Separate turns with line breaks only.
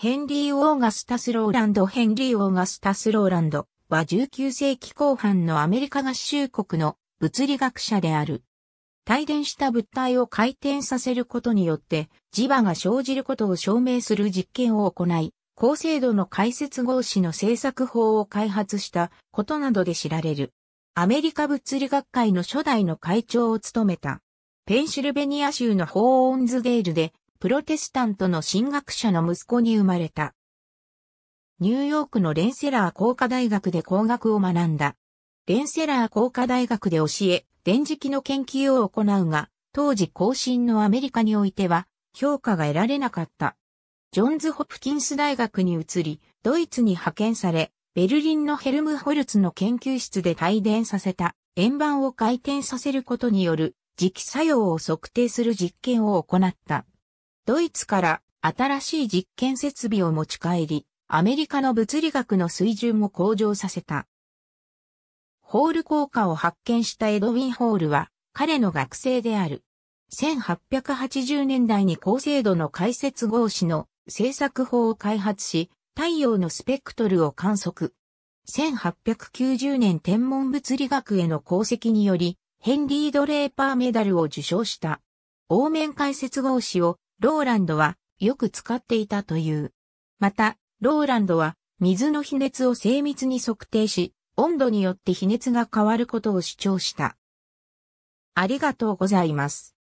ヘンリー・オーガスタス・ローランドヘンリー・オーガスタス・ローランドは19世紀後半のアメリカ合衆国の物理学者である。帯電した物体を回転させることによって磁場が生じることを証明する実験を行い、高精度の回折格子の製作法を開発したことなどで知られる。アメリカ物理学会の初代の会長を務めた。ペンシルベニア州のホーンズデールで、プロテスタントの神学者の息子に生まれた。ニューヨークのレンセラー工科大学で工学を学んだ。レンセラー工科大学で教え、電磁気の研究を行うが、当時後進のアメリカにおいては評価が得られなかった。ジョンズ・ホプキンス大学に移り、ドイツに派遣され、ベルリンのヘルムホルツの研究室で帯電させた円盤を回転させることによる磁気作用を測定する実験を行った。ドイツから新しい実験設備を持ち帰り、アメリカの物理学の水準も向上させた。ホール効果を発見したエドウィン・ホールは彼の学生である。1880年代に高精度の解説合子の製作法を開発し、太陽のスペクトルを観測。1890年天文物理学への功績により、ヘンリー・ドレーパーメダルを受賞した。凹面解説合子をローランドはよく使っていたという。また、ローランドは水の比熱を精密に測定し、温度によって比熱が変わることを主張した。ありがとうございます。